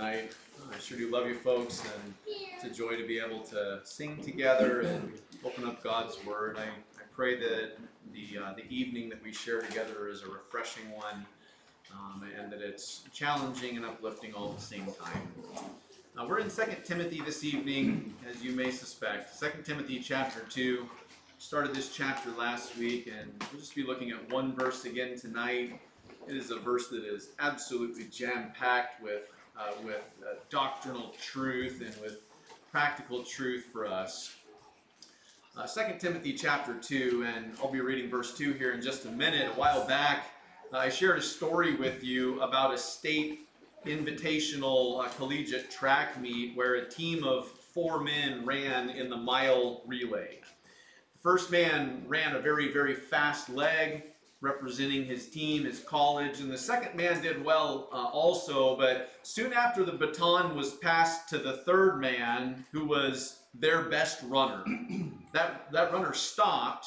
I sure do love you folks, and it's a joy to be able to sing together and open up God's Word. I, I pray that the, uh, the evening that we share together is a refreshing one, um, and that it's challenging and uplifting all at the same time. Uh, we're in 2 Timothy this evening, as you may suspect. 2 Timothy chapter 2. Started this chapter last week, and we'll just be looking at one verse again tonight. It is a verse that is absolutely jam-packed with uh, with uh, doctrinal truth and with practical truth for us. Uh, 2 Timothy chapter 2, and I'll be reading verse 2 here in just a minute. A while back, uh, I shared a story with you about a state invitational uh, collegiate track meet where a team of four men ran in the mile relay. The first man ran a very, very fast leg representing his team, his college. And the second man did well uh, also, but soon after the baton was passed to the third man, who was their best runner, that, that runner stopped,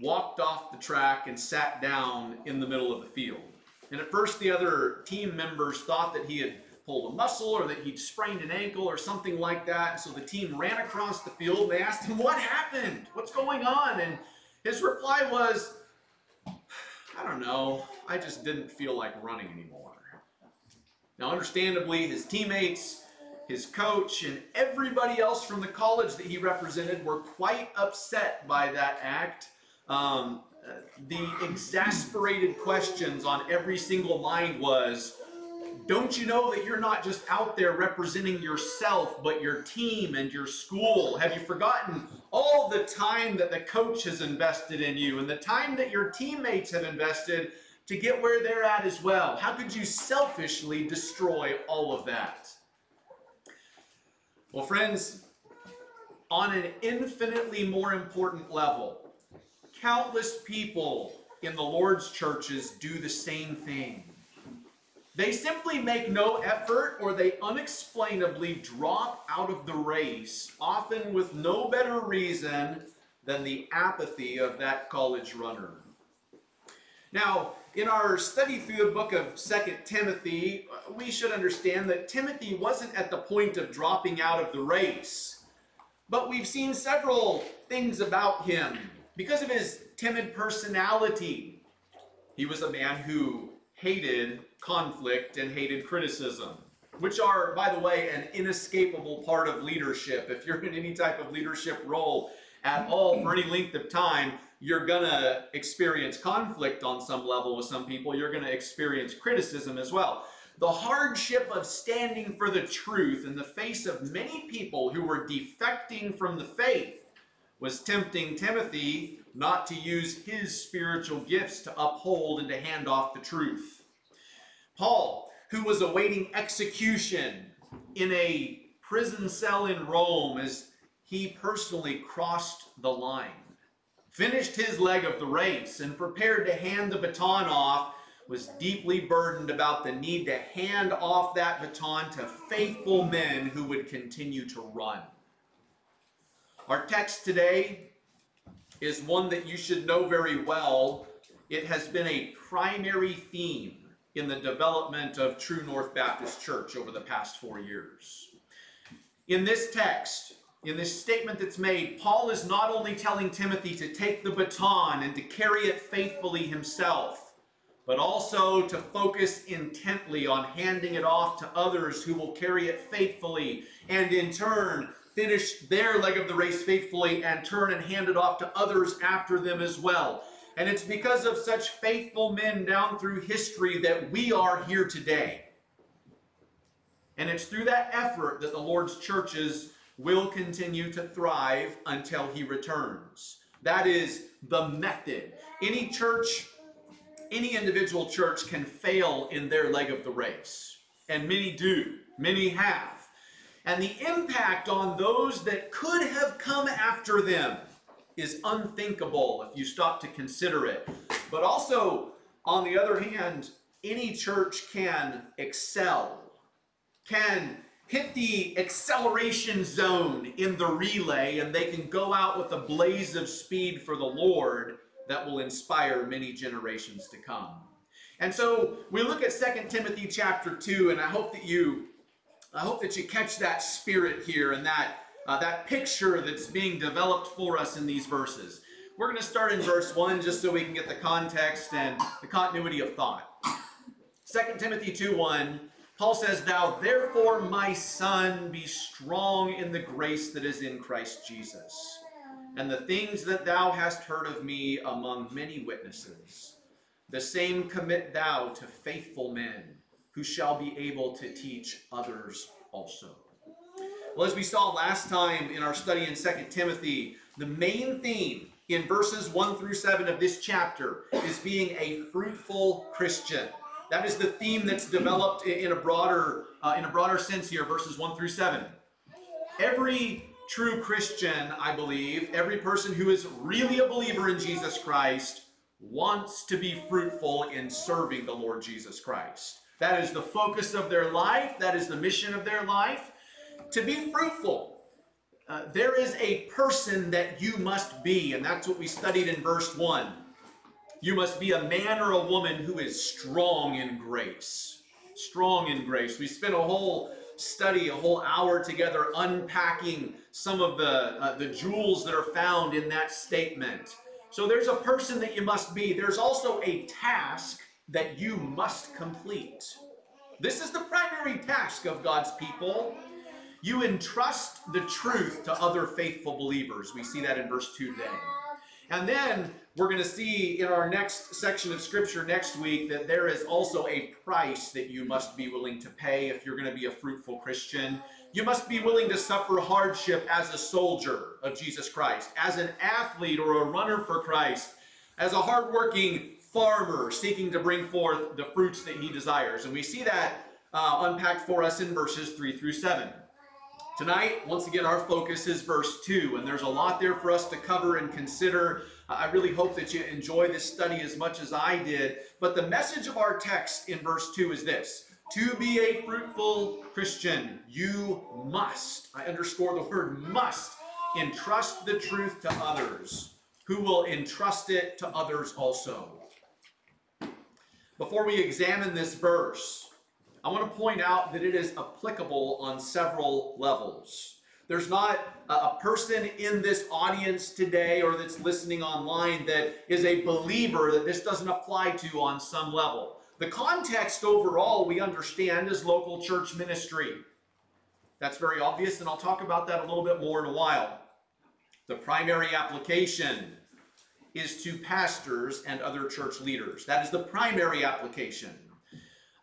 walked off the track, and sat down in the middle of the field. And at first, the other team members thought that he had pulled a muscle or that he'd sprained an ankle or something like that. And so the team ran across the field. They asked him, What happened? What's going on? And his reply was, I don't know, I just didn't feel like running anymore. Now, understandably, his teammates, his coach, and everybody else from the college that he represented were quite upset by that act. Um, uh, the exasperated questions on every single mind was, don't you know that you're not just out there representing yourself, but your team and your school? Have you forgotten all the time that the coach has invested in you and the time that your teammates have invested to get where they're at as well? How could you selfishly destroy all of that? Well, friends, on an infinitely more important level, countless people in the Lord's churches do the same thing. They simply make no effort or they unexplainably drop out of the race, often with no better reason than the apathy of that college runner. Now, in our study through the book of Second Timothy, we should understand that Timothy wasn't at the point of dropping out of the race. But we've seen several things about him. Because of his timid personality, he was a man who hated conflict and hated criticism, which are, by the way, an inescapable part of leadership. If you're in any type of leadership role at all for any length of time, you're going to experience conflict on some level with some people. You're going to experience criticism as well. The hardship of standing for the truth in the face of many people who were defecting from the faith was tempting Timothy not to use his spiritual gifts to uphold and to hand off the truth. Was awaiting execution in a prison cell in Rome as he personally crossed the line, finished his leg of the race, and prepared to hand the baton off, was deeply burdened about the need to hand off that baton to faithful men who would continue to run. Our text today is one that you should know very well. It has been a primary theme in the development of True North Baptist Church over the past four years. In this text, in this statement that's made, Paul is not only telling Timothy to take the baton and to carry it faithfully himself, but also to focus intently on handing it off to others who will carry it faithfully and in turn finish their leg of the race faithfully and turn and hand it off to others after them as well. And it's because of such faithful men down through history that we are here today. And it's through that effort that the Lord's churches will continue to thrive until he returns. That is the method. Any church, any individual church can fail in their leg of the race. And many do. Many have. And the impact on those that could have come after them is unthinkable if you stop to consider it. But also, on the other hand, any church can excel, can hit the acceleration zone in the relay, and they can go out with a blaze of speed for the Lord that will inspire many generations to come. And so we look at 2 Timothy chapter 2, and I hope that you I hope that you catch that spirit here and that, uh, that picture that's being developed for us in these verses. We're going to start in verse 1 just so we can get the context and the continuity of thought. 2 Timothy 2 1, Paul says, Thou therefore, my son, be strong in the grace that is in Christ Jesus, and the things that thou hast heard of me among many witnesses, the same commit thou to faithful men who shall be able to teach others also. Well, as we saw last time in our study in 2 Timothy, the main theme in verses 1 through 7 of this chapter is being a fruitful Christian. That is the theme that's developed in a broader uh, in a broader sense here, verses 1 through 7. Every true Christian, I believe, every person who is really a believer in Jesus Christ wants to be fruitful in serving the Lord Jesus Christ. That is the focus of their life. That is the mission of their life. To be fruitful. Uh, there is a person that you must be, and that's what we studied in verse 1. You must be a man or a woman who is strong in grace. Strong in grace. We spent a whole study, a whole hour together unpacking some of the, uh, the jewels that are found in that statement. So there's a person that you must be. There's also a task that you must complete. This is the primary task of God's people. You entrust the truth to other faithful believers. We see that in verse 2 today. And then we're going to see in our next section of scripture next week that there is also a price that you must be willing to pay if you're going to be a fruitful Christian. You must be willing to suffer hardship as a soldier of Jesus Christ, as an athlete or a runner for Christ, as a hardworking farmer seeking to bring forth the fruits that he desires. And we see that uh, unpacked for us in verses 3 through 7. Tonight, once again, our focus is verse 2, and there's a lot there for us to cover and consider. I really hope that you enjoy this study as much as I did. But the message of our text in verse 2 is this To be a fruitful Christian, you must, I underscore the word must, entrust the truth to others, who will entrust it to others also. Before we examine this verse, I want to point out that it is applicable on several levels. There's not a person in this audience today or that's listening online that is a believer that this doesn't apply to on some level. The context overall we understand is local church ministry. That's very obvious, and I'll talk about that a little bit more in a while. The primary application is to pastors and other church leaders. That is the primary application.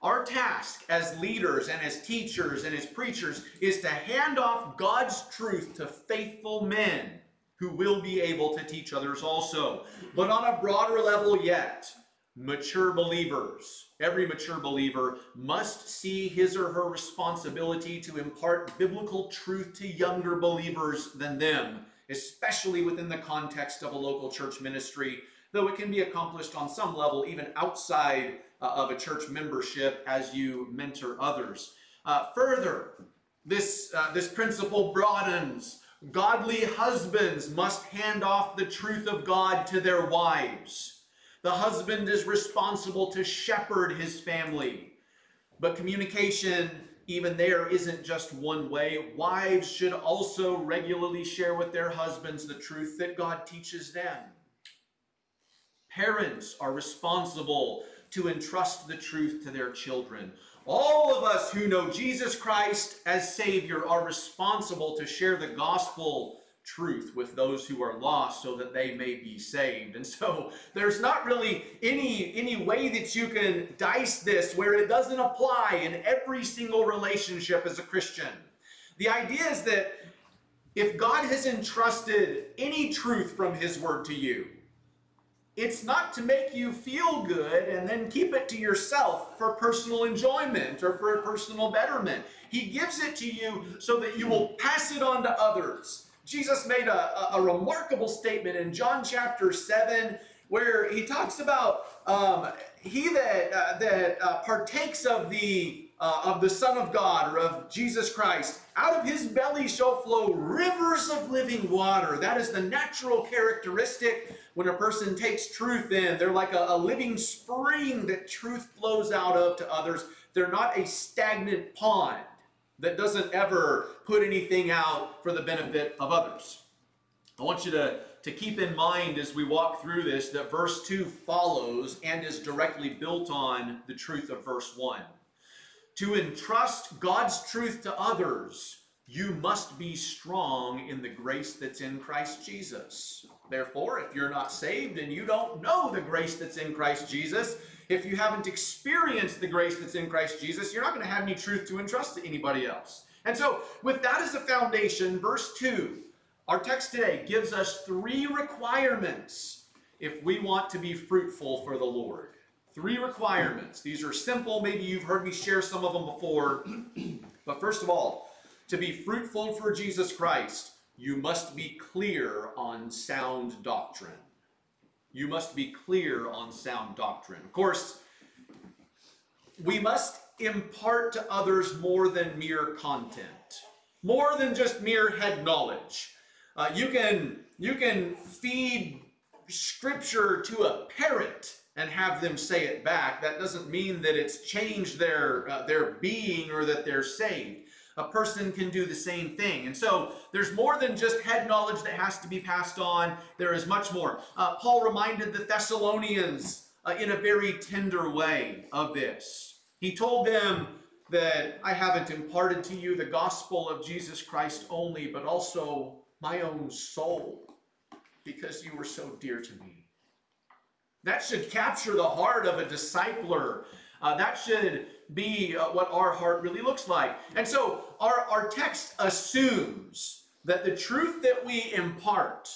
Our task as leaders and as teachers and as preachers is to hand off God's truth to faithful men who will be able to teach others also. But on a broader level yet, mature believers, every mature believer must see his or her responsibility to impart biblical truth to younger believers than them especially within the context of a local church ministry, though it can be accomplished on some level even outside uh, of a church membership as you mentor others. Uh, further, this, uh, this principle broadens. Godly husbands must hand off the truth of God to their wives. The husband is responsible to shepherd his family. But communication even there isn't just one way. Wives should also regularly share with their husbands the truth that God teaches them. Parents are responsible to entrust the truth to their children. All of us who know Jesus Christ as Savior are responsible to share the gospel truth with those who are lost so that they may be saved. And so there's not really any, any way that you can dice this where it doesn't apply in every single relationship as a Christian. The idea is that if God has entrusted any truth from His Word to you, it's not to make you feel good and then keep it to yourself for personal enjoyment or for personal betterment. He gives it to you so that you will pass it on to others Jesus made a, a, a remarkable statement in John chapter 7 where he talks about um, he that, uh, that uh, partakes of the uh, of the Son of God or of Jesus Christ, out of his belly shall flow rivers of living water. That is the natural characteristic when a person takes truth in. They're like a, a living spring that truth flows out of to others. They're not a stagnant pond that doesn't ever put anything out for the benefit of others. I want you to, to keep in mind as we walk through this that verse 2 follows and is directly built on the truth of verse 1. To entrust God's truth to others, you must be strong in the grace that's in Christ Jesus. Therefore, if you're not saved and you don't know the grace that's in Christ Jesus, if you haven't experienced the grace that's in Christ Jesus, you're not going to have any truth to entrust to anybody else. And so, with that as a foundation, verse 2, our text today gives us three requirements if we want to be fruitful for the Lord. Three requirements. These are simple. Maybe you've heard me share some of them before. but first of all, to be fruitful for Jesus Christ, you must be clear on sound doctrine. You must be clear on sound doctrine. Of course, we must impart to others more than mere content, more than just mere head knowledge. Uh, you can you can feed scripture to a parrot and have them say it back. That doesn't mean that it's changed their uh, their being or that they're saved. A person can do the same thing. And so there's more than just head knowledge that has to be passed on. There is much more. Uh, Paul reminded the Thessalonians uh, in a very tender way of this. He told them that I haven't imparted to you the gospel of Jesus Christ only, but also my own soul, because you were so dear to me. That should capture the heart of a discipler. Uh, that should be uh, what our heart really looks like. And so our, our text assumes that the truth that we impart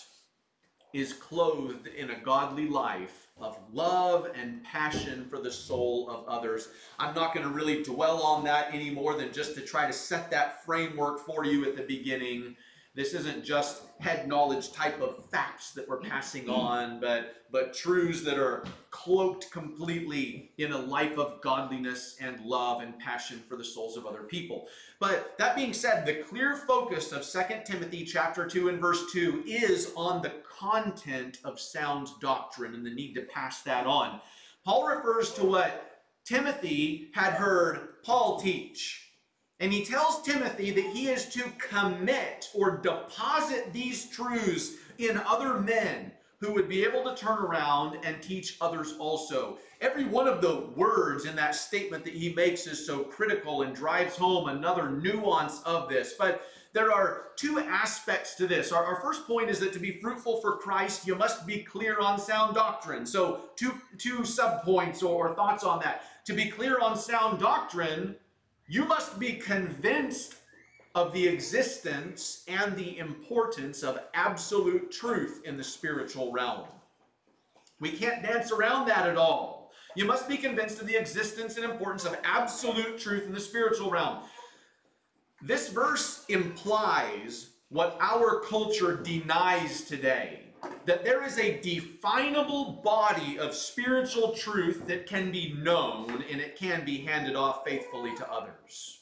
is clothed in a godly life of love and passion for the soul of others. I'm not going to really dwell on that any more than just to try to set that framework for you at the beginning. This isn't just head knowledge type of facts that we're passing mm-hmm. on, but, but truths that are cloaked completely in a life of godliness and love and passion for the souls of other people. But that being said, the clear focus of 2 Timothy chapter 2 and verse 2 is on the content of sound doctrine and the need to pass that on. Paul refers to what Timothy had heard Paul teach. And he tells Timothy that he is to commit or deposit these truths in other men who would be able to turn around and teach others also. Every one of the words in that statement that he makes is so critical and drives home another nuance of this. But there are two aspects to this. Our, our, first point is that to be fruitful for Christ, you must be clear on sound doctrine. So, two, two subpoints or, or thoughts on that. To be clear on sound doctrine, you must be convinced of the existence and the importance of absolute truth in the spiritual realm. We can't dance around that at all. You must be convinced of the existence and importance of absolute truth in the spiritual realm. This verse implies what our culture denies today that there is a definable body of spiritual truth that can be known and it can be handed off faithfully to others.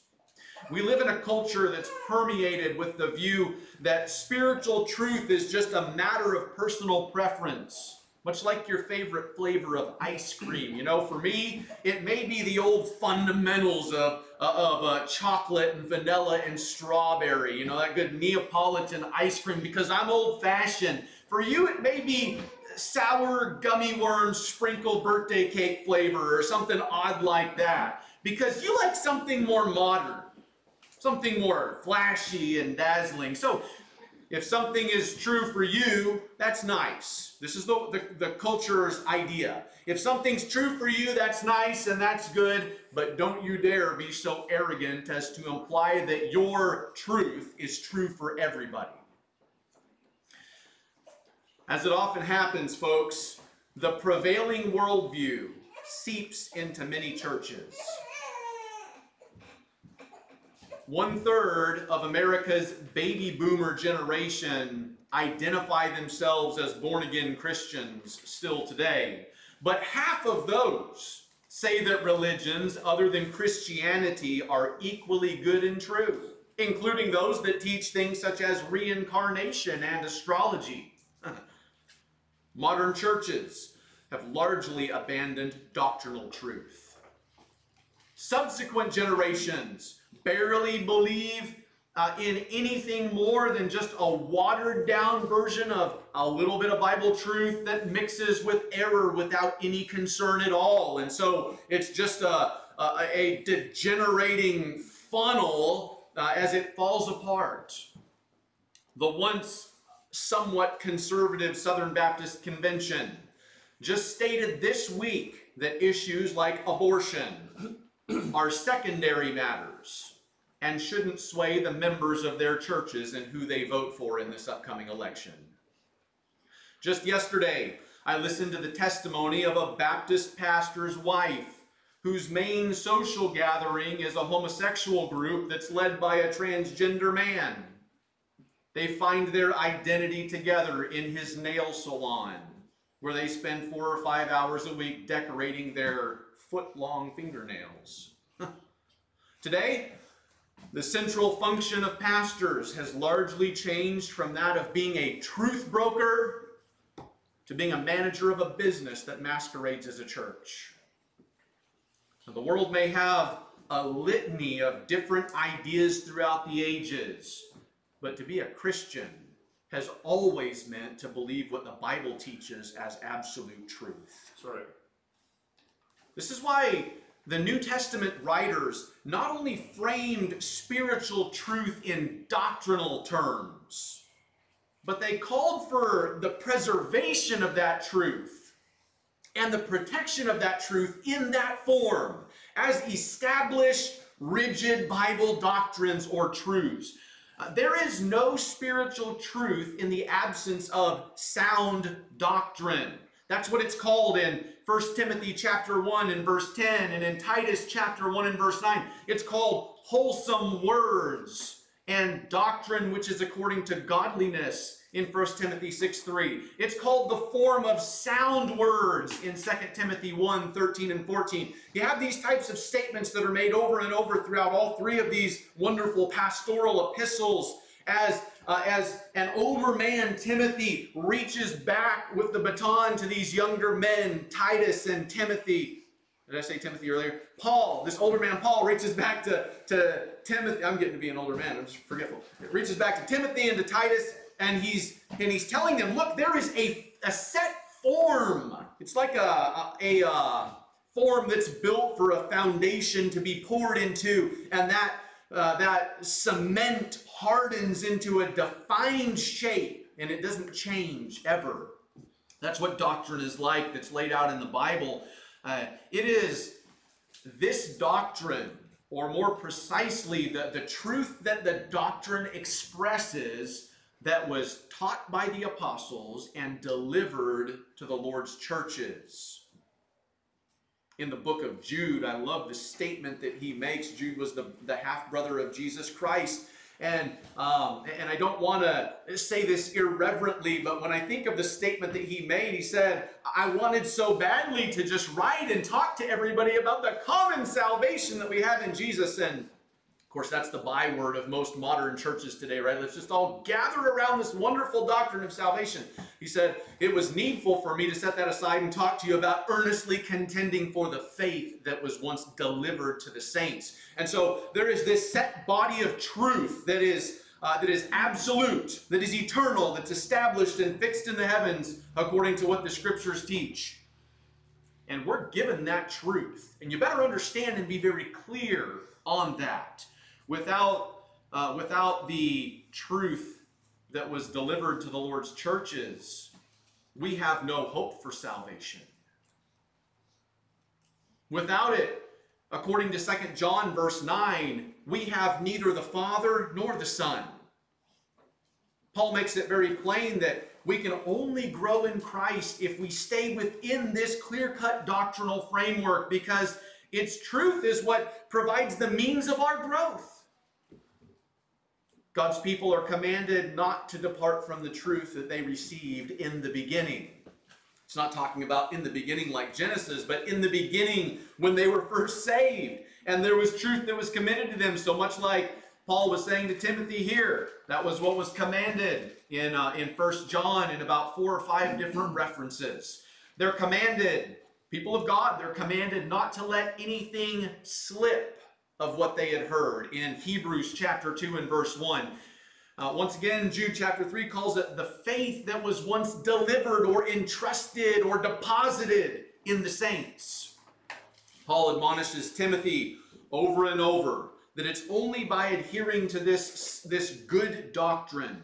We live in a culture that's permeated with the view that spiritual truth is just a matter of personal preference. Much like your favorite flavor of ice cream. You know, for me, it may be the old fundamentals of, of uh, chocolate and vanilla and strawberry. You know, that good Neapolitan ice cream because I'm old fashioned for you, it may be sour gummy worm sprinkle birthday cake flavor or something odd like that because you like something more modern, something more flashy and dazzling. So if something is true for you, that's nice. This is the, the, the, culture's idea. If something's true for you, that's nice and that's good, but don't you dare be so arrogant as to imply that your truth is true for everybody. As it often happens, folks, the prevailing worldview seeps into many churches. One third of America's baby boomer generation identify themselves as born again Christians still today. But half of those say that religions other than Christianity are equally good and true, including those that teach things such as reincarnation and astrology. Modern churches have largely abandoned doctrinal truth. Subsequent generations barely believe uh, in anything more than just a watered down version of a little bit of Bible truth that mixes with error without any concern at all. And so it's just a, a, a degenerating funnel uh, as it falls apart. The once somewhat conservative Southern Baptist Convention just stated this week that issues like abortion are secondary matters and shouldn't sway the members of their churches and who they vote for in this upcoming election. Just yesterday, I listened to the testimony of a Baptist pastor's wife whose main social gathering is a homosexual group that's led by a transgender man. They find their identity together in his nail salon, where they spend four or five hours a week decorating their foot long fingernails. Today, the central function of pastors has largely changed from that of being a truth broker to being a manager of a business that masquerades as a church. Now, the world may have a litany of different ideas throughout the ages, but to be a Christian has always meant to believe what the Bible teaches as absolute truth. That's right. This is why the New Testament writers not only framed spiritual truth in doctrinal terms, but they called for the preservation of that truth and the protection of that truth in that form as established, rigid Bible doctrines or truths. Uh, there is no spiritual truth in the absence of sound doctrine. That's what it's called in 1 Timothy chapter 1 and verse 10 and in Titus chapter 1 and verse 9. It's called wholesome words and doctrine which is according to godliness in 1 Timothy 6.3. It's called the form of sound words in 2 Timothy 1 13 and 14. You have these types of statements that are made over and over throughout all three of these wonderful pastoral epistles as uh, as an older man, Timothy, reaches back with the baton to these younger men, Titus and Timothy. Did I say Timothy earlier? Paul, this older man, Paul, reaches back to, to Timothy. I'm getting to be an older man. I'm just forgetful. It reaches back to Timothy and to Titus, and he's and he's telling them, look, there is a, a set form. It's like a, a, a uh, form that's built for a foundation to be poured into, and that uh, that cement hardens into a defined shape and it doesn't change ever. That's what doctrine is like that's laid out in the Bible. Uh, it is this doctrine, or more precisely, the, the truth that the doctrine expresses that was taught by the apostles and delivered to the Lord's churches in the book of Jude. I love the statement that he makes. Jude was the, the half brother of Jesus Christ. And, um, and I don't want to say this irreverently, but when I think of the statement that he made, he said, I wanted so badly to just write and talk to everybody about the common salvation that we have in Jesus. And course, that's the byword of most modern churches today, right? Let's just all gather around this wonderful doctrine of salvation. He said, It was needful for me to set that aside and talk to you about earnestly contending for the faith that was once delivered to the saints. And so there is this set body of truth that is. Uh, that is absolute, that is eternal, that's established and fixed in the heavens according to what the scriptures teach. And we're given that truth. And you better understand and be very clear on that without, uh, without the truth that was delivered to the Lord's churches, we have no hope for salvation. Without it, according to 2 John verse 9, we have neither the Father nor the Son. Paul makes it very plain that we can only grow in Christ if we stay within this clear cut doctrinal framework because its truth is what provides the means of our growth. God's people are commanded not to depart from the truth that they received in the beginning. It's not talking about in the beginning like Genesis, but in the beginning when they were first saved and there was truth that was committed to them, so much like Paul was saying to Timothy here. That was what was commanded in, uh, in 1 John in about four or five different references. They're commanded People of God, they're commanded not to let anything slip of what they had heard in Hebrews chapter 2 and verse 1. Uh, once again, Jude chapter 3 calls it the faith that was once delivered or entrusted or deposited in the saints. Paul admonishes Timothy over and over that it's only by adhering to this, this good doctrine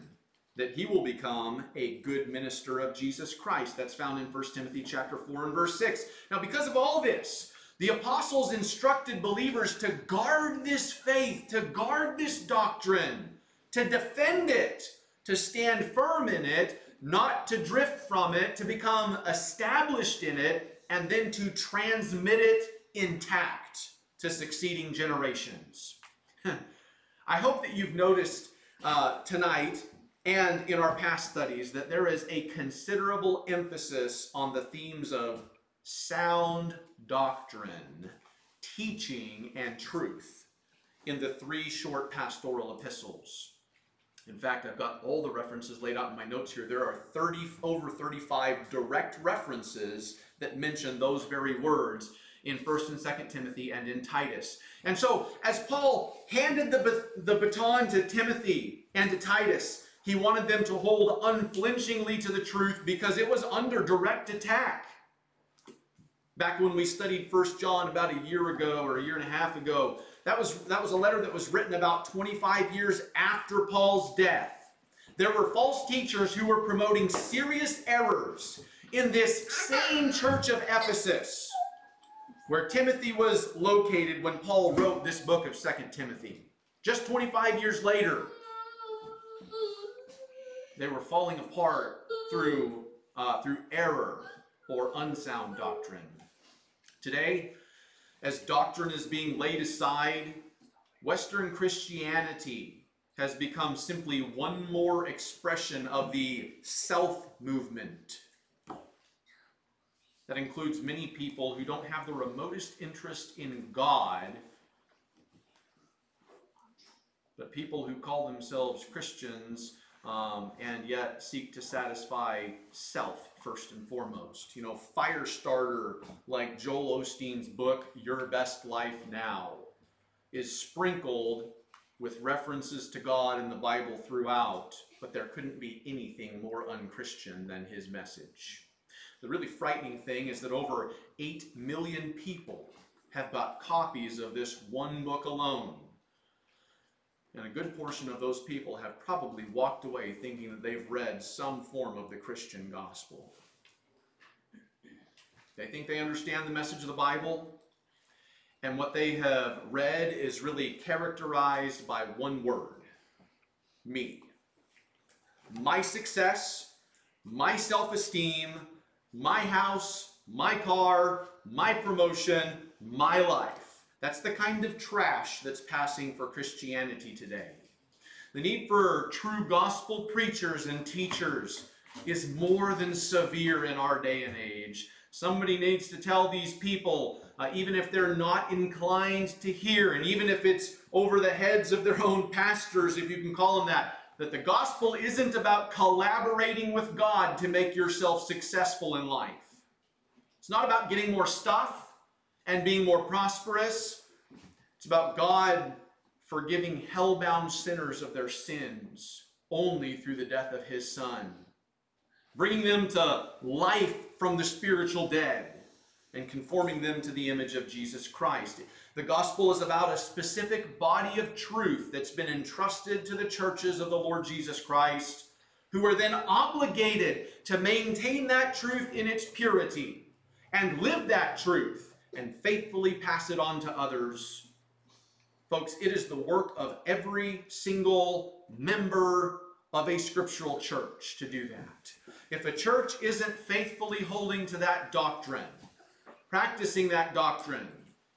that he will become a good minister of Jesus Christ. That's found in 1 Timothy chapter 4 and verse 6. Now, because of all this, the apostles instructed believers to guard this faith, to guard this doctrine, to defend it, to stand firm in it, not to drift from it, to become established in it, and then to transmit it intact to succeeding generations. I hope that you've noticed uh, tonight and in our past studies that there is a considerable emphasis on the themes of sound doctrine, teaching, and truth in the three short pastoral epistles. In fact, I've got all the references laid out in my notes here. There are 30 over 35 direct references that mention those very words in 1st and 2nd Timothy and in Titus. And so, as Paul handed the, the baton to Timothy and to Titus, he wanted them to hold unflinchingly to the truth because it was under direct attack. Back when we studied First John about a year ago or a year and a half ago, that was, that was a letter that was written about 25 years after Paul's death. There were false teachers who were promoting serious errors in this same church of Ephesus where Timothy was located when Paul wrote this book of Second Timothy. Just 25 years later, they were falling apart through, uh, through error or unsound doctrine. Today, as doctrine is being laid aside, Western Christianity has become simply one more expression of the self movement. That includes many people who don't have the remotest interest in God, but people who call themselves Christians um, and yet seek to satisfy self first and foremost. You know, fire starter like Joel Osteen's book, Your Best Life Now, is sprinkled with references to God in the Bible throughout, but there couldn't be anything more unchristian than his message. The really frightening thing is that over 8 million people have bought copies of this one book alone. And a good portion of those people have probably walked away thinking that they've read some form of the Christian gospel. They think they understand the message of the Bible, and what they have read is really characterized by one word me. My success, my self esteem, my house, my car, my promotion, my life. That's the kind of trash that's passing for Christianity today. The need for true gospel preachers and teachers is more than severe in our day and age. Somebody needs to tell these people, uh, even if they're not inclined to hear, and even if it's over the heads of their own pastors, if you can call them that, that the gospel isn't about collaborating with God to make yourself successful in life. It's not about getting more stuff and being more prosperous. It's about God forgiving hell-bound sinners of their sins only through the death of his son, bringing them to life from the spiritual dead and conforming them to the image of Jesus Christ. The gospel is about a specific body of truth that's been entrusted to the churches of the Lord Jesus Christ, who are then obligated to maintain that truth in its purity and live that truth and faithfully pass it on to others. Folks, it is the work of every single member of a scriptural church to do that. If a church isn't faithfully holding to that doctrine, practicing that doctrine,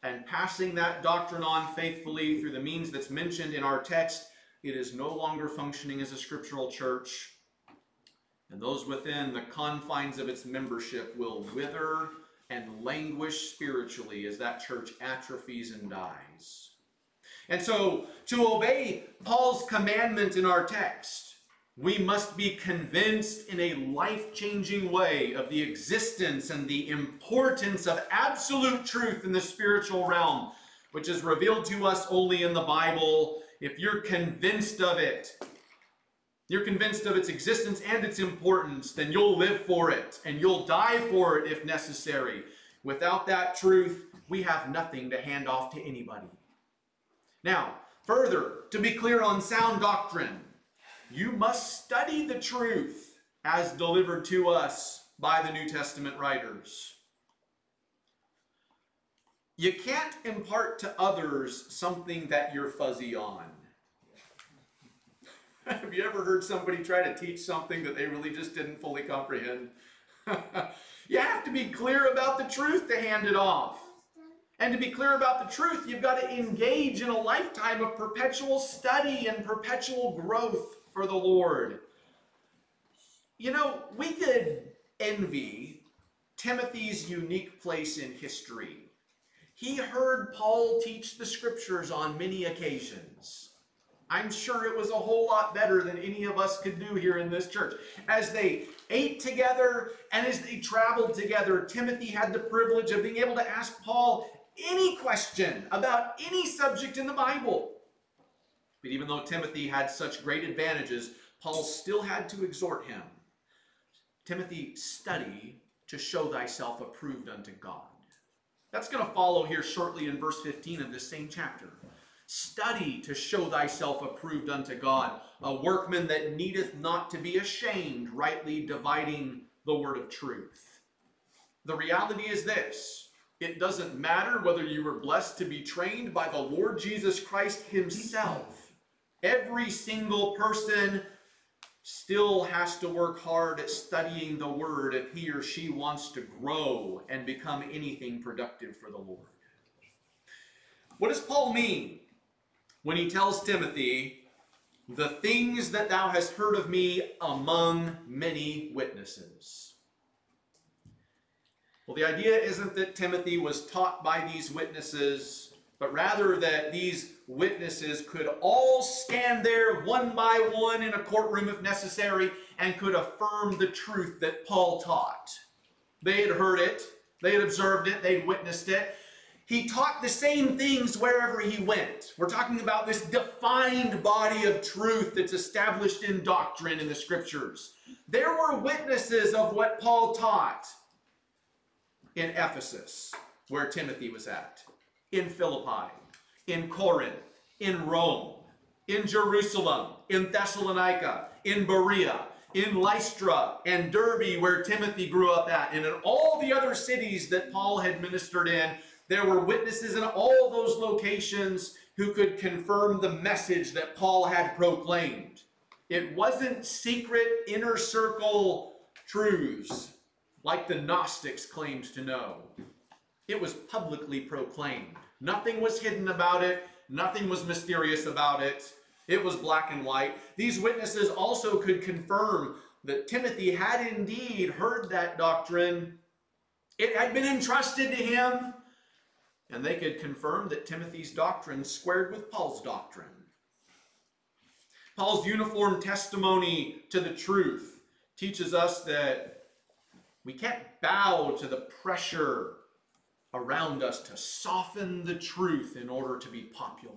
and passing that doctrine on faithfully through the means that's mentioned in our text, it is no longer functioning as a scriptural church. And those within the confines of its membership will wither and languish spiritually as that church atrophies and dies. And so, to obey Paul's commandment in our text, We must be convinced in a life changing way of the existence and the importance of absolute truth in the spiritual realm, which is revealed to us only in the Bible. If you're convinced of it, you're convinced of its existence and its importance, then you'll live for it and you'll die for it if necessary. Without that truth, we have nothing to hand off to anybody. Now, further, to be clear on sound doctrine, you must study the truth as delivered to us by the New Testament writers. You can't impart to others something that you're fuzzy on. Have you ever heard somebody try to teach something that they really just didn't fully comprehend? you have to be clear about the truth to hand it off. And to be clear about the truth, you've got to engage in a lifetime of perpetual study and perpetual growth for the Lord. You know, we could envy Timothy's unique place in history. He heard Paul teach the scriptures on many occasions. I'm sure it was a whole lot better than any of us could do here in this church. As they ate together and as they traveled together, Timothy had the privilege of being able to ask Paul any question about any subject in the Bible. But even though Timothy had such great advantages, Paul still had to exhort him Timothy, study to show thyself approved unto God. That's going to follow here shortly in verse 15 of this same chapter. Study to show thyself approved unto God, a workman that needeth not to be ashamed, rightly dividing the word of truth. The reality is this it doesn't matter whether you were blessed to be trained by the Lord Jesus Christ Himself. Every single person still has to work hard at studying the Word if he or she wants to grow and become anything productive for the Lord. What does Paul mean when he tells Timothy, the things that thou hast heard of me among many witnesses. Well, the idea isn't that Timothy was taught by these witnesses, but rather that these witnesses could all stand there one by one in a courtroom if necessary and could affirm the truth that Paul taught. They had heard it, they had observed it, they'd witnessed it, he taught the same things wherever he went. We're talking about this defined body of truth that's established in doctrine in the scriptures. There were witnesses of what Paul taught in Ephesus, where Timothy was at, in Philippi, in Corinth, in Rome, in Jerusalem, in Thessalonica, in Berea, in Lystra and Derbe, where Timothy grew up at, and in all the other cities that Paul had ministered in there were witnesses in all those locations who could confirm the message that Paul had proclaimed. It wasn't secret inner circle truths like the Gnostics claimed to know. It was publicly proclaimed. Nothing was hidden about it, nothing was mysterious about it. It was black and white. These witnesses also could confirm that Timothy had indeed heard that doctrine. It had been entrusted to him and they could confirm that Timothy's doctrine squared with Paul's doctrine. Paul's uniform testimony to the truth teaches us that we can't bow to the pressure around us to soften the truth in order to be popular.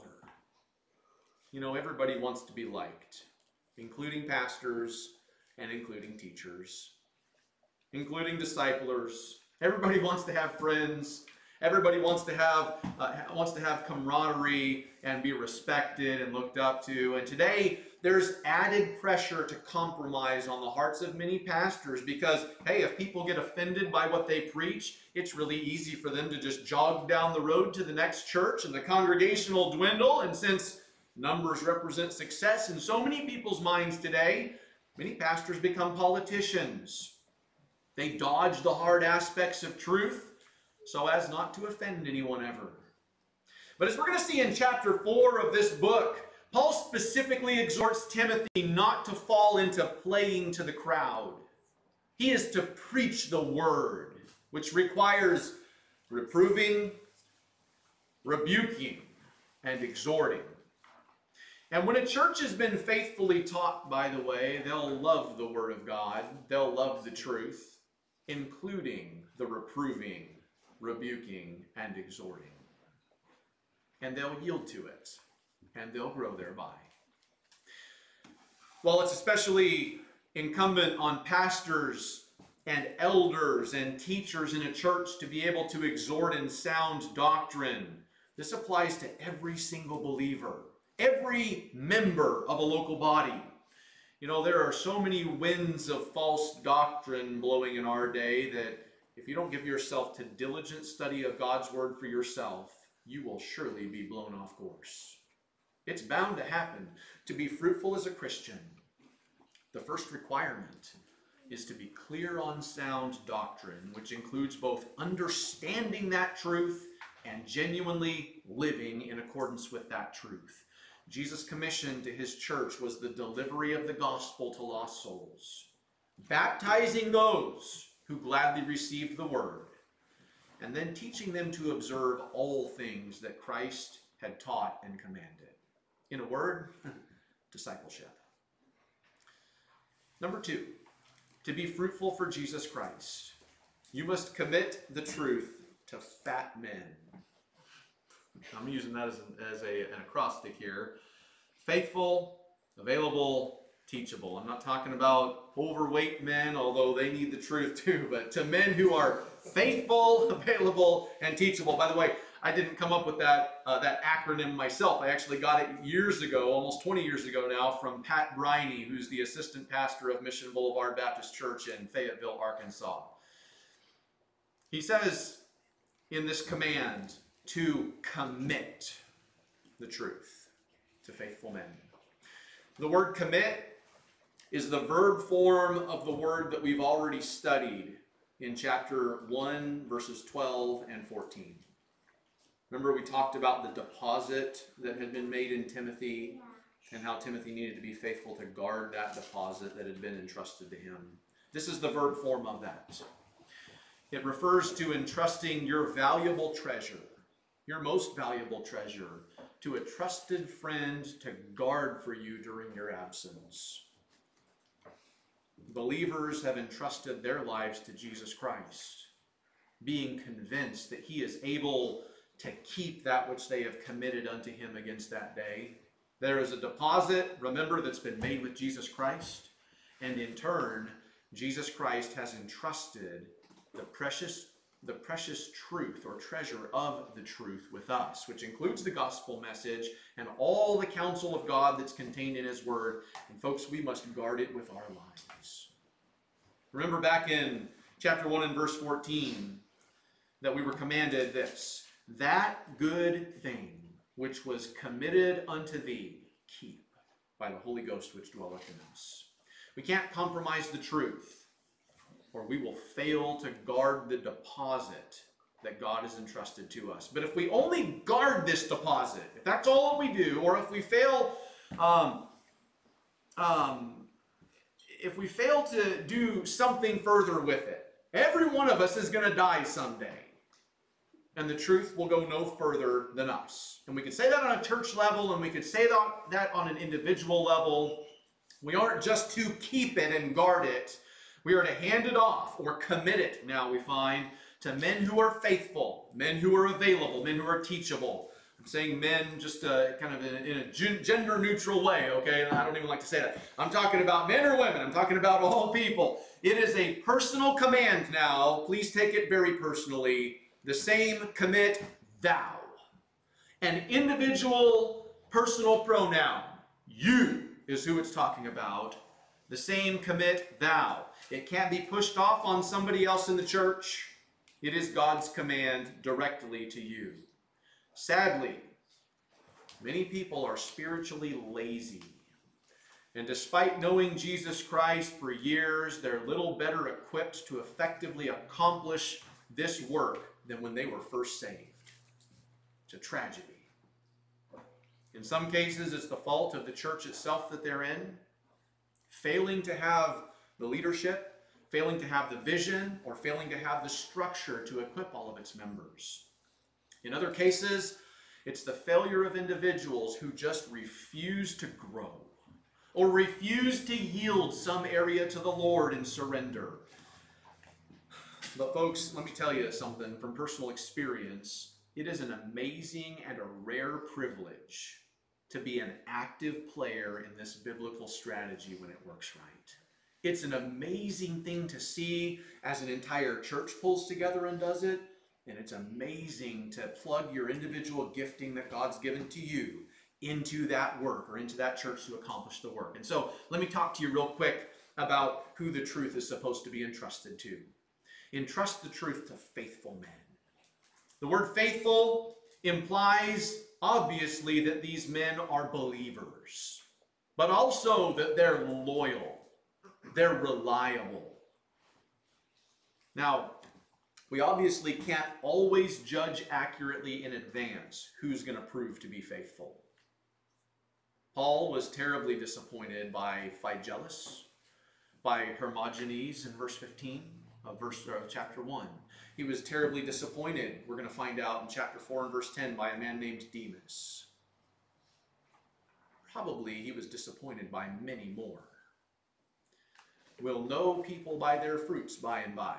You know, everybody wants to be liked, including pastors and including teachers, including disciplers. Everybody wants to have friends Everybody wants to have uh, wants to have camaraderie and be respected and looked up to. And today there's added pressure to compromise on the hearts of many pastors because hey, if people get offended by what they preach, it's really easy for them to just jog down the road to the next church and the congregation will dwindle and since numbers represent success in so many people's minds today, many pastors become politicians. They dodge the hard aspects of truth so as not to offend anyone ever. But as we're going to see in chapter 4 of this book, Paul specifically exhorts Timothy not to fall into playing to the crowd. He is to preach the word, which requires reproving, rebuking, and exhorting. And when a church has been faithfully taught, by the way, they'll love the Word of God, they'll love the truth, including the reproving, rebuking, and exhorting. And they'll yield to it, and they'll grow thereby. While it's especially incumbent on pastors and elders and teachers in a church to be able to exhort in sound doctrine, this applies to every single believer every member of a local body. You know, there are so many winds of false doctrine blowing in our day that if you don't give yourself to diligent study of God's word for yourself, you will surely be blown off course. It's bound to happen. To be fruitful as a Christian, the first requirement is to be clear on sound doctrine, which includes both understanding that truth and genuinely living in accordance with that truth. Jesus' commission to his church was the delivery of the gospel to lost souls, baptizing those who gladly received the word, and then teaching them to observe all things that Christ had taught and commanded. In a word, discipleship. Number two, to be fruitful for Jesus Christ, you must commit the truth to fat men. I'm using that as, an, as a, an acrostic here. Faithful, available, teachable. I'm not talking about overweight men, although they need the truth too, but to men who are faithful, available, and teachable. By the way, I didn't come up with that uh, that acronym myself. I actually got it years ago, almost 20 years ago now, from Pat Briney, who's the assistant pastor of Mission Boulevard Baptist Church in Fayetteville, Arkansas. He says in this command, to commit the truth to faithful men. The word commit is the verb form of the word that we've already studied in chapter 1, verses 12 and 14. Remember, we talked about the deposit that had been made in Timothy and how Timothy needed to be faithful to guard that deposit that had been entrusted to him. This is the verb form of that. It refers to entrusting your valuable treasure your most valuable treasure, to a trusted friend to guard for you during your absence. Believers have entrusted their lives to Jesus Christ, being convinced that he is able to keep that which they have committed unto him against that day. There is a deposit, remember, that's been made with Jesus Christ, and in turn, Jesus Christ has entrusted the precious the precious truth or treasure of the truth with us, which includes the gospel message and all the counsel of God that's contained in His Word. And folks, we must guard it with our lives. Remember back in chapter 1 and verse 14 that we were commanded this that good thing which was committed unto thee, keep by the Holy Ghost which dwelleth in us. We can't compromise the truth or we will fail to guard the deposit that God has entrusted to us. But if we only guard this deposit, if that's all we do, or if we fail, um, um, if we fail to do something further with it, every one of us is going to die someday. And the truth will go no further than us. And we can say that on a church level, and we can say that, that on an individual level. We aren't just to keep it and guard it, we are to hand it off or commit it, now we find, to men who are faithful, men who are available, men who are teachable. I'm saying men just uh, kind of in, in a gender neutral way, okay? I don't even like to say that. I'm talking about men or women. I'm talking about all people. It is a personal command now. Please take it very personally. The same commit thou. An individual personal pronoun. You is who it's talking about. The same commit thou. It can't be pushed off on somebody else in the church. It is God's command directly to you. Sadly, many people are spiritually lazy. And despite knowing Jesus Christ for years, they're little better equipped to effectively accomplish this work than when they were first saved. It's a tragedy. In some cases, it's the fault of the church itself that they're in, failing to have the leadership, failing to have the vision, or failing to have the structure to equip all of its members. In other cases, It's the failure of individuals who just refuse to grow or refuse to yield some area to the Lord and surrender. But, folks, let me tell you something from personal experience. It is an amazing and a rare privilege to be an active player in this biblical strategy when it works right. It's an amazing thing to see as an entire church pulls together and does it. And it's amazing to plug your individual gifting that God's given to you into that work or into that church to accomplish the work. And so let me talk to you real quick about who the truth is supposed to be entrusted to. Entrust the truth to faithful men. The word faithful implies, obviously, that these men are believers, but also that they're loyal, they're reliable. Now, we obviously can't always judge accurately in advance who's going to prove to be faithful. Paul was terribly disappointed by Phygelus, by Hermogenes in verse 15 of verse uh, chapter 1. He was terribly disappointed, we're going to find out in chapter 4 and verse 10, by a man named Demas. Probably he was disappointed by many more. We'll know people by their fruits by and by.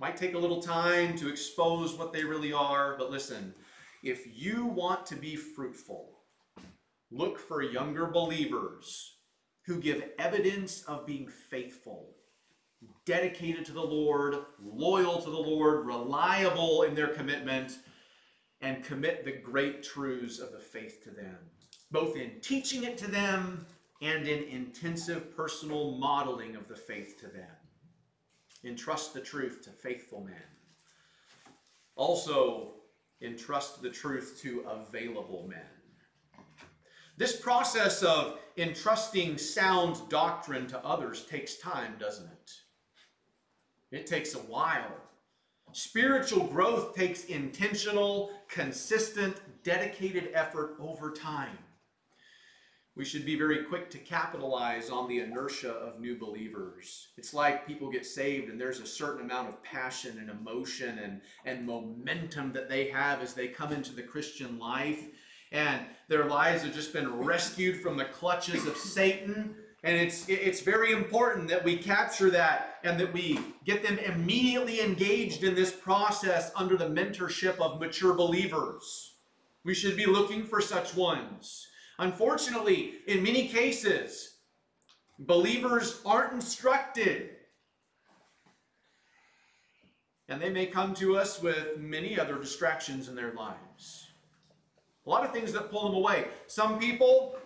Might take a little time to expose what they really are, but listen, if you want to be fruitful, look for younger believers who give evidence of being faithful, dedicated to the Lord, loyal to the Lord, reliable in their commitment, and commit the great truths of the faith to them, both in teaching it to them and in intensive personal modeling of the faith to them. Entrust the truth to faithful men. Also, entrust the truth to available men. This process of entrusting sound doctrine to others takes time, doesn't it? It takes a while. Spiritual growth takes intentional, consistent, dedicated effort over time we should be very quick to capitalize on the inertia of new believers. It's like people get saved and there's a certain amount of passion and emotion and, and momentum that they have as they come into the Christian life. And their lives have just been rescued from the clutches of Satan. And it's, it's very important that we capture that and that we get them immediately engaged in this process under the mentorship of mature believers. We should be looking for such ones. Unfortunately, in many cases, believers aren't instructed. And they may come to us with many other distractions in their lives. A lot of things that pull them away. Some people,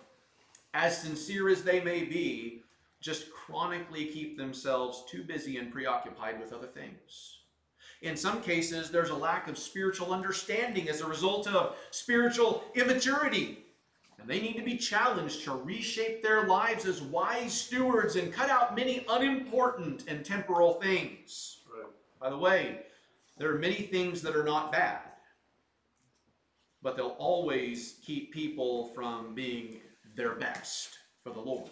as sincere as they may be, just chronically keep themselves too busy and preoccupied with other things. In some cases, there's a lack of spiritual understanding as a result of spiritual immaturity. And they need to be challenged to reshape their lives as wise stewards and cut out many unimportant and temporal things. Right. By the way, there are many things that are not bad, but they'll always keep people from being their best for the Lord.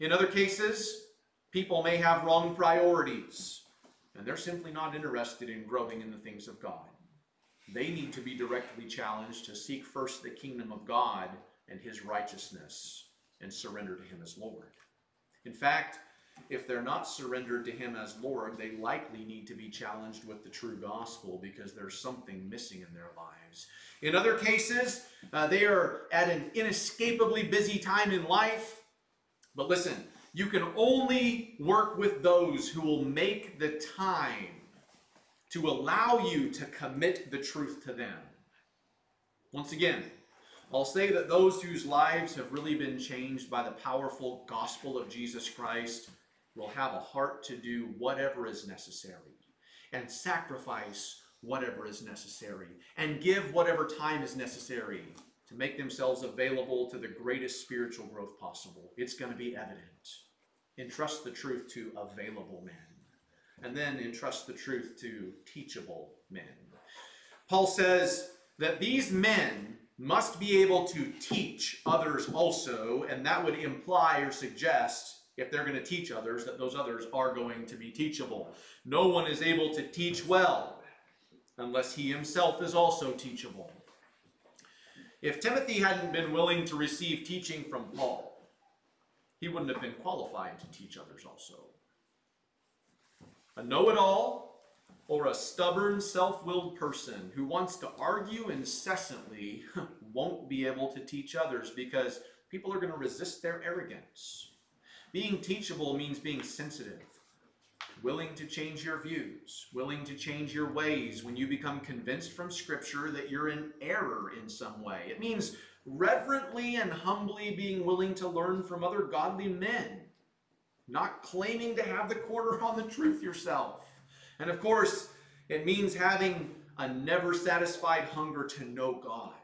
In other cases, people may have wrong priorities, and they're simply not interested in growing in the things of God. They need to be directly challenged to seek first the kingdom of God and his righteousness and surrender to him as Lord. In fact, if they're not surrendered to him as Lord, they likely need to be challenged with the true gospel because there's something missing in their lives. In other cases, uh, they are at an inescapably busy time in life. But listen, you can only work with those who will make the time to allow you to commit the truth to them. Once again, I'll say that those whose lives have really been changed by the powerful gospel of Jesus Christ will have a heart to do whatever is necessary and sacrifice whatever is necessary and give whatever time is necessary to make themselves available to the greatest spiritual growth possible. It's going to be evident. Entrust the truth to available men and then entrust the truth to teachable men. Paul says that these men must be able to teach others also, and that would imply or suggest, if they're going to teach others, that those others are going to be teachable. No one is able to teach well unless he himself is also teachable. If Timothy hadn't been willing to receive teaching from Paul, he wouldn't have been qualified to teach others also. A know it all or a stubborn, self willed person who wants to argue incessantly won't be able to teach others because people are going to resist their arrogance. Being teachable means being sensitive, willing to change your views, willing to change your ways when you become convinced from Scripture that you're in error in some way. It means reverently and humbly being willing to learn from other godly men, not claiming to have the corner on the truth yourself. And of course, it means having a never satisfied hunger to know God,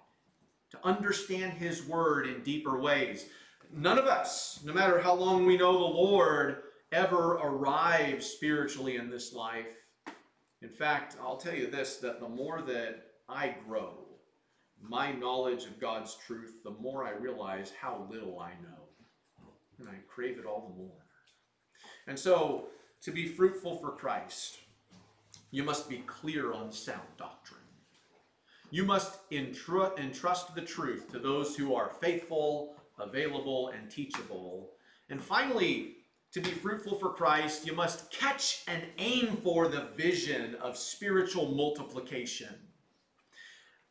to understand His Word in deeper ways. None of us, no matter how long we know the Lord, ever arrive spiritually in this life. In fact, I'll tell you this that the more that I grow, my knowledge of God's truth, the more I realize how little I know. And I crave it all the more. And so, to be fruitful for Christ, you must be clear on sound doctrine. You must entrust the truth to those who are faithful, available, and teachable. And finally, to be fruitful for Christ, you must catch and aim for the vision of spiritual multiplication.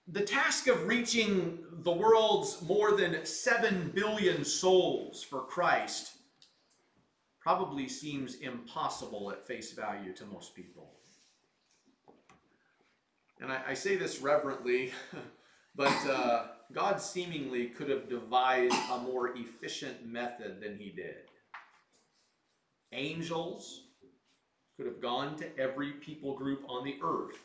The task of reaching the world's more than 7 billion souls for Christ probably seems impossible at face value to most people. And I, I say this reverently, but uh, God seemingly could have devised a more efficient method than he did. Angels could have gone to every people group on the earth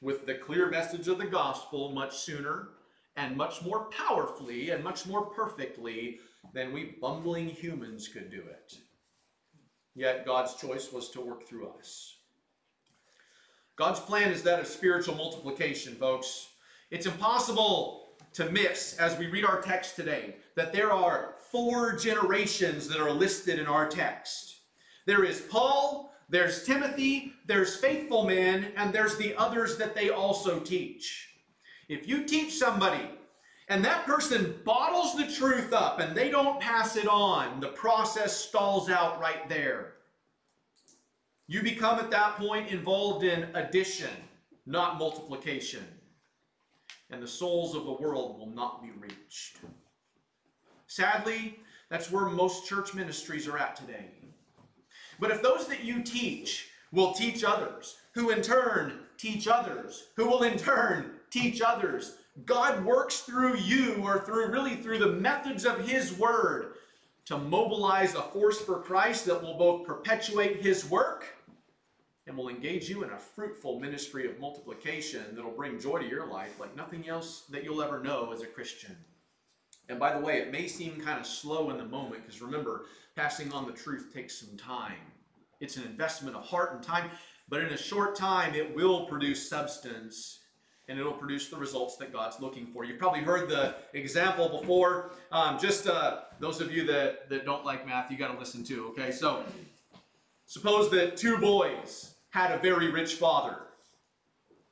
with the clear message of the gospel much sooner and much more powerfully and much more perfectly than we bumbling humans could do it. Yet God's choice was to work through us. God's plan is that of spiritual multiplication, folks. It's impossible to miss, as we read our text today, that there are four generations that are listed in our text. There is Paul, there's Timothy, there's faithful men, and there's the others that they also teach. If you teach somebody and that person bottles the truth up and they don't pass it on, the process stalls out right there. You become at that point involved in addition, not multiplication. And the souls of the world will not be reached. Sadly, that's where most church ministries are at today. But if those that you teach will teach others, who in turn teach others, who will in turn teach others, God works through you or through really through the methods of His Word to mobilize a force for Christ that will both perpetuate His work and will engage you in a fruitful ministry of multiplication that will bring joy to your life like nothing else that you'll ever know as a Christian. And by the way, it may seem kind of slow in the moment because remember, passing on the truth takes some time. It's an investment of heart and time, but in a short time, it will produce substance and it'll produce the results that God's looking for. You've probably heard the example before. Um, just uh, those of you that, that don't like math, you got to listen to, okay? So, suppose that two boys had a very rich father,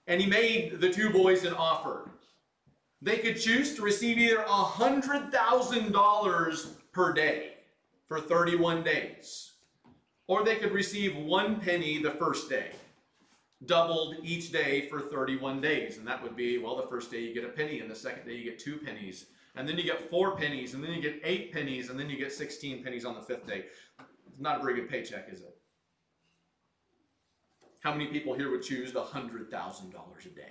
and he made the two boys an offer. They could choose to receive either $100,000 per day for 31 days, or they could receive one penny the first day, doubled each day for 31 days. And that would be, well, the first day you get a penny, and the second day you get two pennies, and then you get four pennies, and then you get eight pennies, and then you get 16 pennies on the fifth day. Not a very good paycheck, is it? How many people here would choose the $100,000 a day?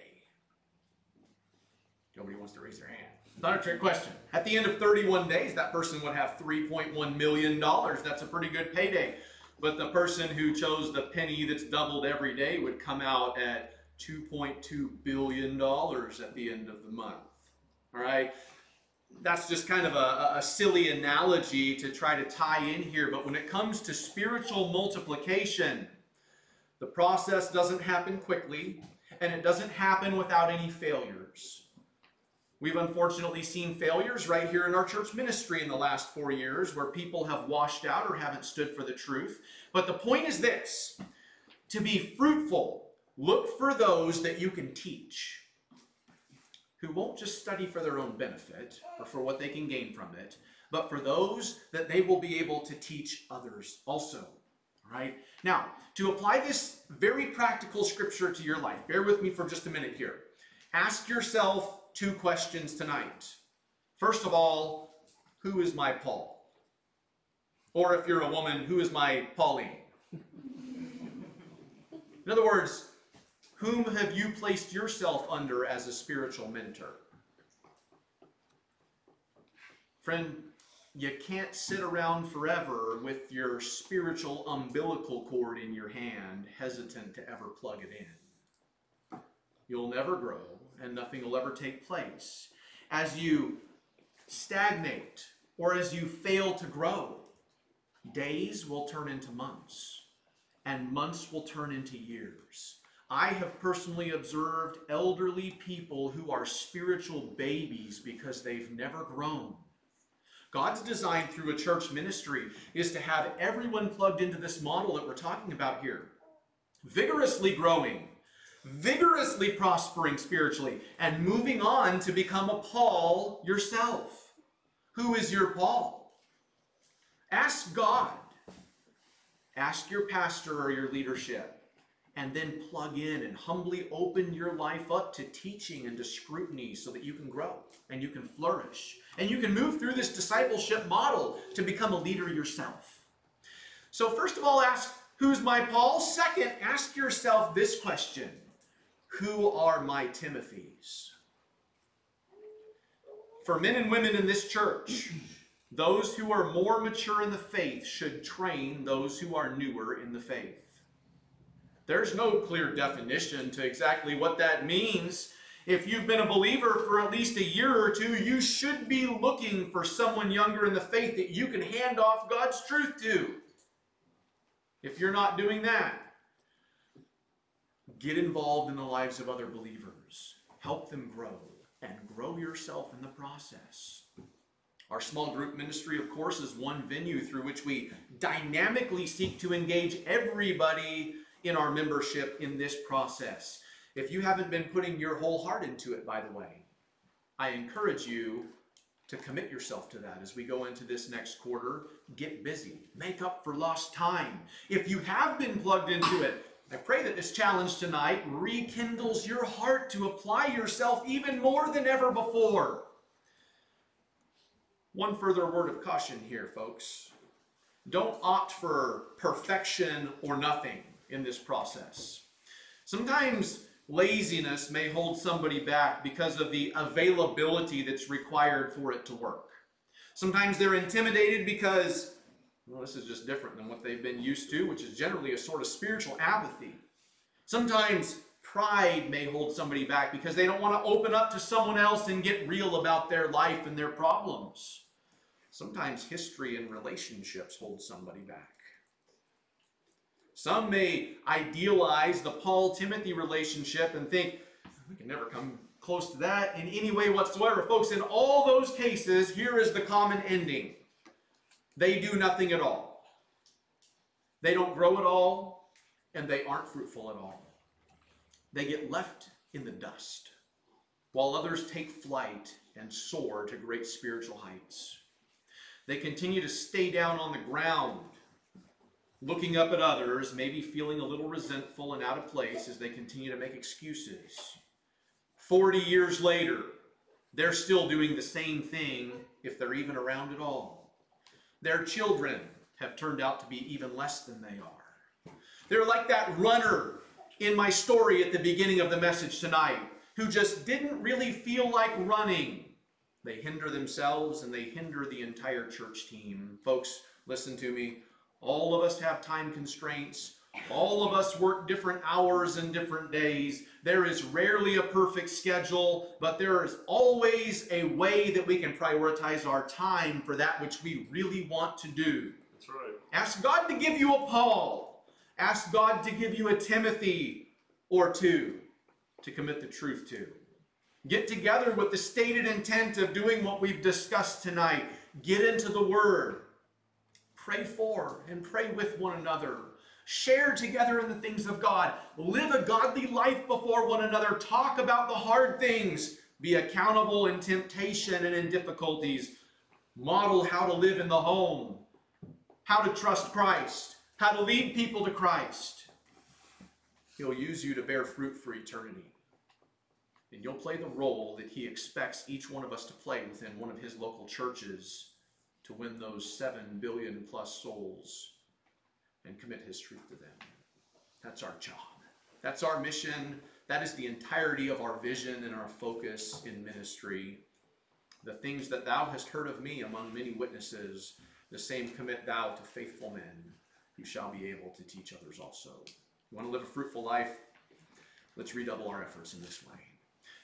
Nobody wants to raise their hand. Not a trick question. At the end of 31 days, that person would have $3.1 million. That's a pretty good payday. But the person who chose the penny that's doubled every day would come out at $2.2 billion at the end of the month. All right? That's just kind of a, a silly analogy to try to tie in here. But when it comes to spiritual multiplication, the process doesn't happen quickly, and it doesn't happen without any failures. We've unfortunately seen failures right here in our church ministry in the last four years where people have washed out or haven't stood for the truth. But the point is this to be fruitful, look for those that you can teach who won't just study for their own benefit or for what they can gain from it, but for those that they will be able to teach others also. Right? Now, to apply this very practical scripture to your life, bear with me for just a minute here. Ask yourself two questions tonight. First of all, who is my Paul? Or if you're a woman, who is my Pauline? In other words, whom have you placed yourself under as a spiritual mentor? Friend, you can't sit around forever with your spiritual umbilical cord in your hand, hesitant to ever plug it in. You'll never grow, and nothing will ever take place. As you stagnate, or as you fail to grow, days will turn into months, and months will turn into years. I have personally observed elderly people who are spiritual babies because they've never grown. God's design through a church ministry is to have everyone plugged into this model that we're talking about here. Vigorously growing, vigorously prospering spiritually, and moving on to become a Paul yourself. Who is your Paul? Ask God. Ask your pastor or your leadership and then plug in and humbly open your life up to teaching and to scrutiny so that you can grow and you can flourish and you can move through this discipleship model to become a leader yourself. So, first of all, ask, Who's my Paul? Second, ask yourself this question Who are my Timothys? For men and women in this church, those who are more mature in the faith should train those who are newer in the faith. There's no clear definition to exactly what that means. If you've been a believer for at least a year or two, you should be looking for someone younger in the faith that you can hand off God's truth to. If you're not doing that, get involved in the lives of other believers. Help them grow and grow yourself in the process. Our small group ministry, of course, is one venue through which we dynamically seek to engage everybody in our membership in this process. If you haven't been putting your whole heart into it, by the way, I encourage you to commit yourself to that as we go into this next quarter. Get busy, make up for lost time. If you have been plugged into it, I pray that this challenge tonight rekindles your heart to apply yourself even more than ever before. One further word of caution here, folks. Don't opt for perfection or nothing in this process. Sometimes laziness may hold somebody back because of the availability that's required for it to work. Sometimes they're intimidated because, well, this is just different than what they've been used to, which is generally a sort of spiritual apathy. Sometimes pride may hold somebody back because they don't want to open up to someone else and get real about their life and their problems. Sometimes history and relationships hold somebody back. Some may idealize the Paul Timothy relationship and think, we can never come close to that in any way whatsoever. Folks, in all those cases, here is the common ending they do nothing at all. They don't grow at all, and they aren't fruitful at all. They get left in the dust, while others take flight and soar to great spiritual heights. They continue to stay down on the ground looking up at others, maybe feeling a little resentful and out of place as they continue to make excuses. 40 years later, they're still doing the same thing if they're even around at all. Their children have turned out to be even less than they are. They're like that runner in my story at the beginning of the message tonight who just didn't really feel like running. They hinder themselves and they hinder the entire church team. Folks, listen to me. All of us have time constraints. All of us work different hours and different days. There is rarely a perfect schedule, but there is always a way that we can prioritize our time for that which we really want to do. That's right. Ask God to give you a Paul. Ask God to give you a Timothy or two to commit the truth to. Get together with the stated intent of doing what we've discussed tonight. Get into the Word. Pray for and pray with one another. Share together in the things of God. Live a godly life before one another. Talk about the hard things. Be accountable in temptation and in difficulties. Model how to live in the home, how to trust Christ, how to lead people to Christ. He'll use you to bear fruit for eternity. And you'll play the role that He expects each one of us to play within one of His local churches to win those seven billion plus souls and commit His truth to them. That's our job. That's our mission. That is the entirety of our vision and our focus in ministry. The things that thou hast heard of me among many witnesses, the same commit thou to faithful men. You shall be able to teach others also. You want to live a fruitful life? Let's redouble our efforts in this way.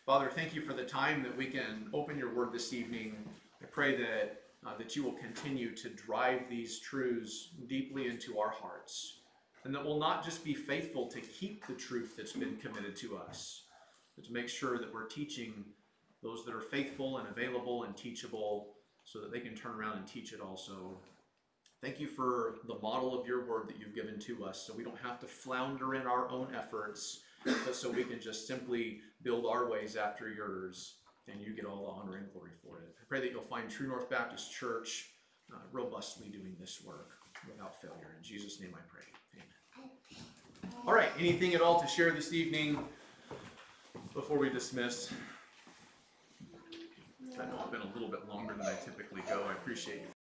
Father, thank you for the time that we can open your word this evening. I pray that, uh, that you will continue to drive these truths deeply into our hearts, and that we'll not just be faithful to keep the truth that's been committed to us, but to make sure that we're teaching those that are faithful and available and teachable so that they can turn around and teach it also. Thank you for the model of your word that you've given to us so we don't have to flounder in our own efforts, but so we can just simply build our ways after yours and you get all the honor and glory for it. I pray that you'll find True North Baptist Church uh, robustly doing this work without failure. In Jesus' name I pray. Amen. All right, anything at all to share this evening before we dismiss? I know I've been a little bit longer than I typically go. I appreciate you